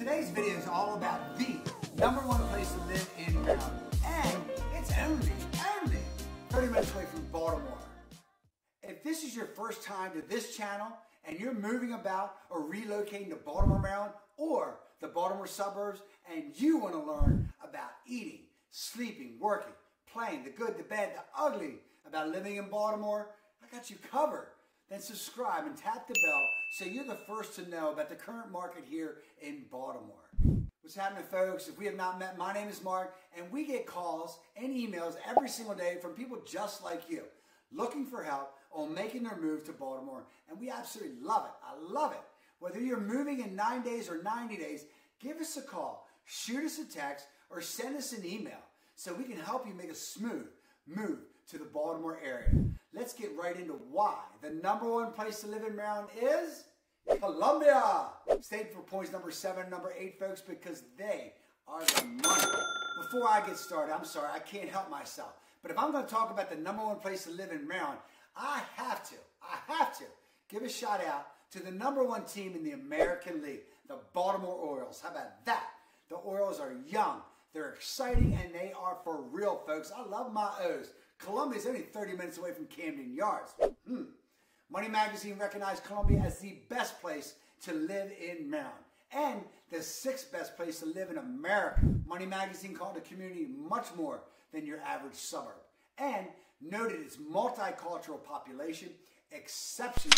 Today's video is all about the number one place to live in Maryland. And it's only, only 30 minutes away from Baltimore. If this is your first time to this channel and you're moving about or relocating to Baltimore, Maryland, or the Baltimore suburbs, and you want to learn about eating, sleeping, working, playing, the good, the bad, the ugly, about living in Baltimore, I got you covered. Then subscribe and tap the bell so you're the first to know about the current market here in Baltimore. What's happening, folks? If we have not met, my name is Mark, and we get calls and emails every single day from people just like you looking for help on making their move to Baltimore, and we absolutely love it. I love it. Whether you're moving in nine days or 90 days, give us a call, shoot us a text, or send us an email so we can help you make a smooth move to the Baltimore area. Let's get right into why the number one place to live in Maryland is Columbia. Stay for points number seven, number eight, folks, because they are the money. Before I get started, I'm sorry, I can't help myself. But if I'm going to talk about the number one place to live in Maryland, I have to, I have to give a shout out to the number one team in the American League, the Baltimore Orioles. How about that? The Orioles are young, they're exciting, and they are for real, folks. I love my O's. Columbia is only 30 minutes away from Camden Yards. Hmm. Money Magazine recognized Columbia as the best place to live in Maryland and the sixth best place to live in America. Money Magazine called the community much more than your average suburb and noted its multicultural population, exceptional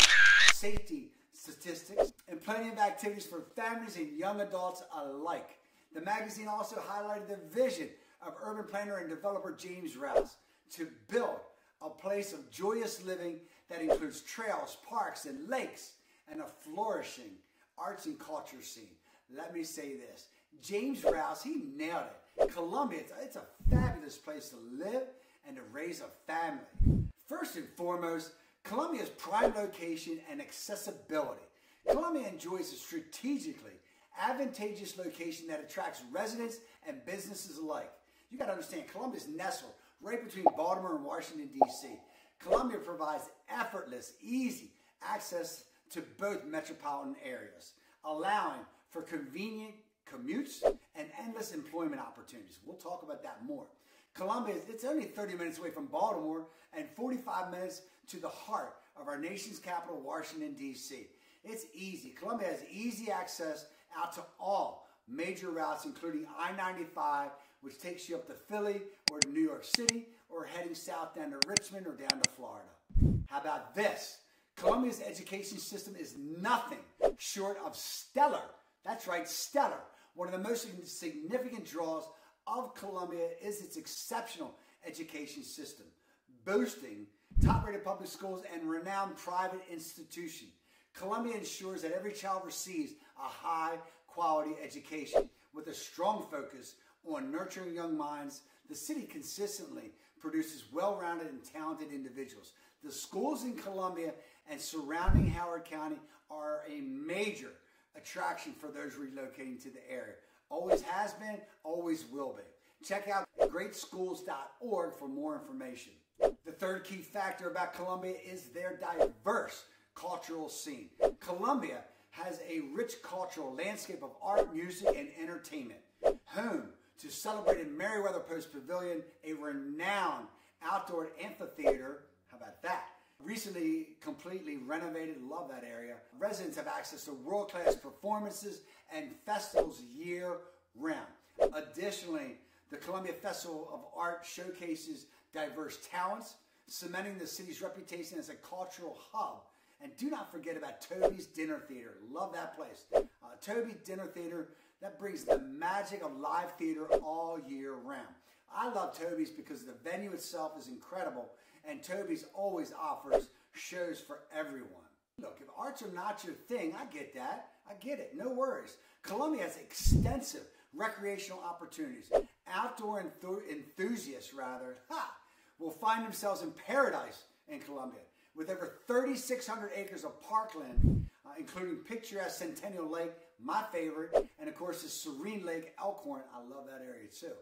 safety statistics, and plenty of activities for families and young adults alike. The magazine also highlighted the vision of urban planner and developer James Rouse to build a place of joyous living that includes trails, parks, and lakes, and a flourishing arts and culture scene. Let me say this James Rouse, he nailed it. Columbia, it's a, it's a fabulous place to live and to raise a family. First and foremost, Columbia's prime location and accessibility. Columbia enjoys a strategically advantageous location that attracts residents and businesses alike. You got to understand, Columbia is nestled right between Baltimore and Washington, D.C. Columbia provides effortless, easy access to both metropolitan areas, allowing for convenient commutes and endless employment opportunities. We'll talk about that more. Columbia, is it's only 30 minutes away from Baltimore and 45 minutes to the heart of our nation's capital, Washington, D.C. It's easy. Columbia has easy access out to all major routes, including I-95, which takes you up to Philly or to New York City, or heading south down to Richmond or down to Florida. How about this? Columbia's education system is nothing short of stellar. That's right, stellar. One of the most significant draws of Columbia is its exceptional education system, boasting top-rated public schools and renowned private institutions. Columbia ensures that every child receives a high-quality education with a strong focus on nurturing young minds. The city consistently produces well-rounded and talented individuals. The schools in Columbia and surrounding Howard County are a major attraction for those relocating to the area. Always has been, always will be. Check out greatschools.org for more information. The third key factor about Columbia is their diverse cultural scene. Columbia has a rich cultural landscape of art, music, and entertainment. Home to celebrated Merriweather Post Pavilion, a renowned outdoor amphitheater. How about that? Recently completely renovated, love that area. Residents have access to world-class performances and festivals year round. Additionally, the Columbia Festival of Art showcases diverse talents, cementing the city's reputation as a cultural hub. And do not forget about Toby's Dinner Theater. Love that place. Uh, Toby Dinner Theater that brings the magic of live theater all year round. I love Toby's because the venue itself is incredible and Toby's always offers shows for everyone. Look, if arts are not your thing, I get that. I get it. No worries. Columbia has extensive recreational opportunities. Outdoor enthusiasts, rather, ha, will find themselves in paradise in Columbia with over 3,600 acres of parkland, uh, including picturesque Centennial Lake, my favorite, and of course the Serene Lake Elkhorn. I love that area too.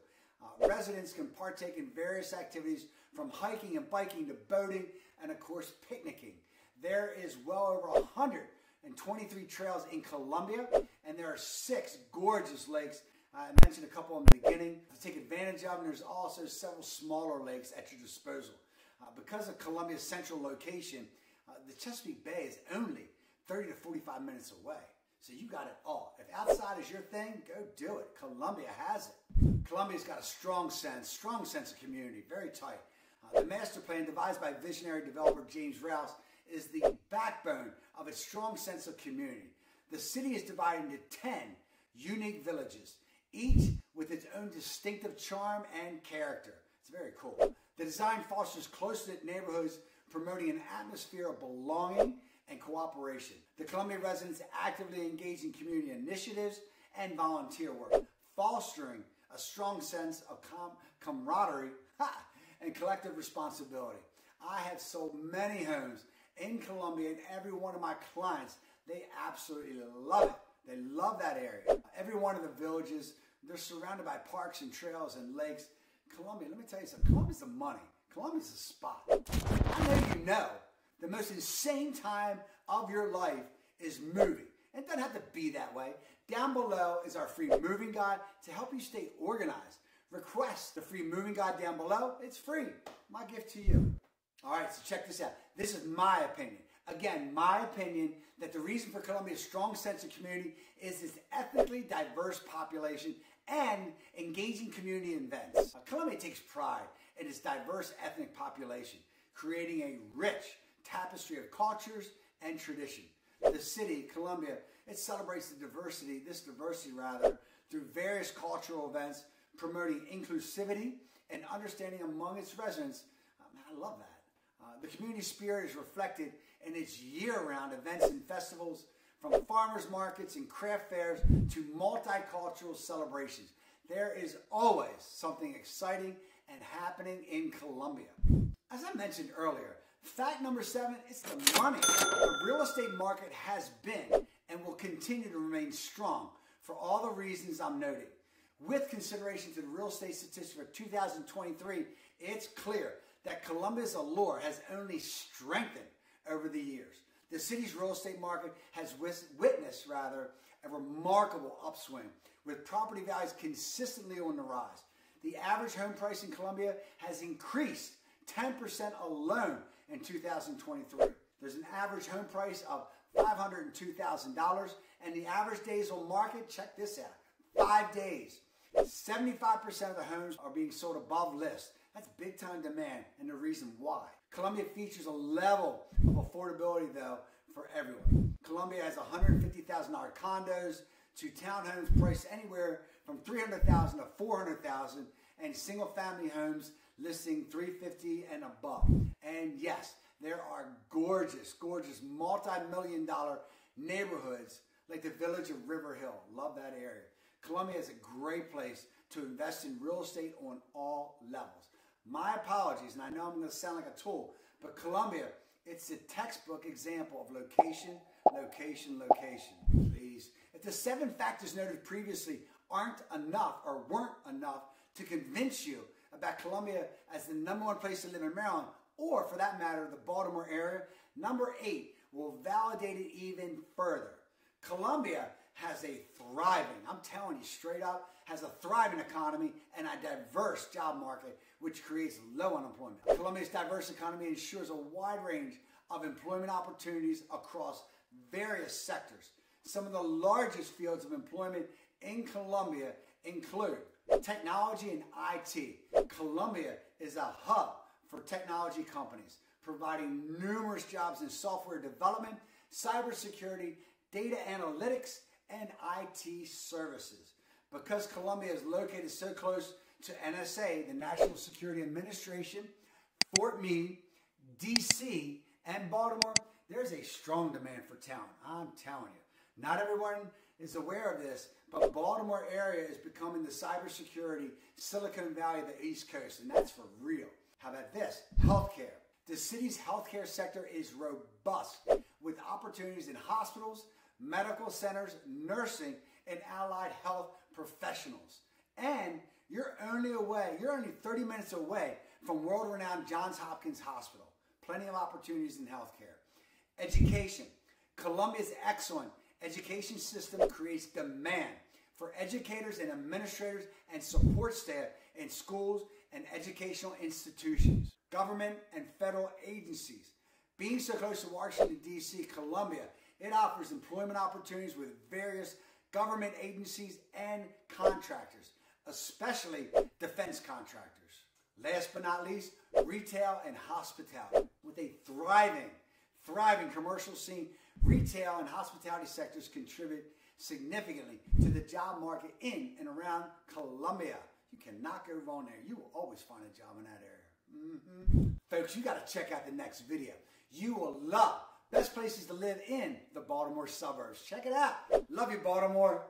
Uh, residents can partake in various activities from hiking and biking to boating and of course picnicking. There is well over 123 trails in Columbia, and there are six gorgeous lakes. I mentioned a couple in the beginning to take advantage of, and there's also several smaller lakes at your disposal. Uh, because of Columbia's central location, uh, the Chesapeake Bay is only 30 to 45 minutes away. So you got it all. If outside is your thing, go do it. Columbia has it. Columbia's got a strong sense, strong sense of community, very tight. Uh, the master plan devised by visionary developer James Rouse is the backbone of a strong sense of community. The city is divided into 10 unique villages, each with its own distinctive charm and character. It's very cool. The design fosters close-knit neighborhoods, promoting an atmosphere of belonging and cooperation. The Columbia residents actively engage in community initiatives and volunteer work, fostering a strong sense of com- camaraderie ha, and collective responsibility. I have sold many homes in Columbia, and every one of my clients, they absolutely love it. They love that area. Every one of the villages, they're surrounded by parks and trails and lakes. Columbia, let me tell you something. Columbia's the money. Columbia's the spot. I know you know the most insane time of your life is moving. It doesn't have to be that way. Down below is our free moving guide to help you stay organized. Request the free moving guide down below. It's free. My gift to you. All right, so check this out. This is my opinion. Again, my opinion that the reason for Columbia's strong sense of community is its ethnically diverse population and engaging community events. Columbia takes pride in its diverse ethnic population, creating a rich tapestry of cultures and tradition. The city, Columbia, it celebrates the diversity, this diversity rather, through various cultural events, promoting inclusivity and understanding among its residents. Um, I love that. Uh, the community spirit is reflected in its year-round events and festivals, from farmers markets and craft fairs to multicultural celebrations. There is always something exciting and happening in Columbia. As I mentioned earlier, fact number seven, it's the money. The real estate market has been and will continue to remain strong for all the reasons I'm noting. With consideration to the real estate statistics for 2023, it's clear that Columbia's allure has only strengthened over the years. The city's real estate market has witnessed rather a remarkable upswing with property values consistently on the rise. The average home price in Columbia has increased 10% alone in 2023. There's an average home price of $502,000 and the average days on market, check this out, five days. 75% of the homes are being sold above list. That's big time demand and the reason why. Columbia features a level of affordability though for everyone. Columbia has 150,000 condos to townhomes priced anywhere from 300,000 to 400,000 and single family homes listing 350 and above. And yes, there are gorgeous, gorgeous multi-million dollar neighborhoods like the village of River Hill. Love that area. Columbia is a great place to invest in real estate on all levels. My apologies, and I know I'm going to sound like a tool, but Columbia, it's a textbook example of location, location, location. Please. If the seven factors noted previously aren't enough or weren't enough to convince you about Columbia as the number one place to live in Maryland, or for that matter, the Baltimore area, number eight will validate it even further. Columbia has a thriving, I'm telling you straight up, has a thriving economy and a diverse job market, which creates low unemployment. Columbia's diverse economy ensures a wide range of employment opportunities across various sectors. Some of the largest fields of employment in Columbia include technology and IT. Columbia is a hub for technology companies, providing numerous jobs in software development, cybersecurity, data analytics, and IT services. Because Columbia is located so close to NSA, the National Security Administration, Fort Meade, DC, and Baltimore, there's a strong demand for talent. I'm telling you. Not everyone is aware of this, but Baltimore area is becoming the cybersecurity Silicon Valley of the East Coast, and that's for real. How about this? Healthcare. The city's healthcare sector is robust with opportunities in hospitals, medical centers, nursing, and allied health professionals. And you're only away, you're only 30 minutes away from world-renowned Johns Hopkins Hospital. Plenty of opportunities in healthcare. Education. Columbia's excellent education system creates demand for educators and administrators and support staff in schools and educational institutions, government and federal agencies. Being so close to Washington, D.C., Columbia, it offers employment opportunities with various government agencies and contractors, especially defense contractors. Last but not least, retail and hospitality. With a thriving, thriving commercial scene, retail and hospitality sectors contribute significantly to the job market in and around Columbia. You cannot go wrong there. You will always find a job in that area. Mm-hmm. Folks, you got to check out the next video. You will love best places to live in the Baltimore suburbs. Check it out. Love you, Baltimore.